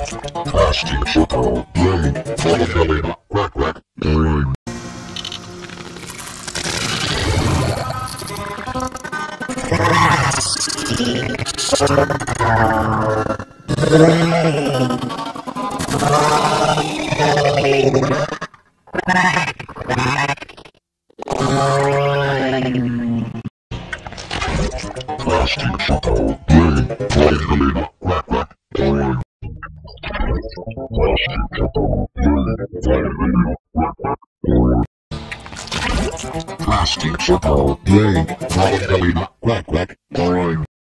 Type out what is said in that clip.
Plastic circle, brain, Galena, quack quack, brain. Plastic circle, brain, Galena, quack quack, brain. Plastic circle, brain, Galena, quack quack, quack brain.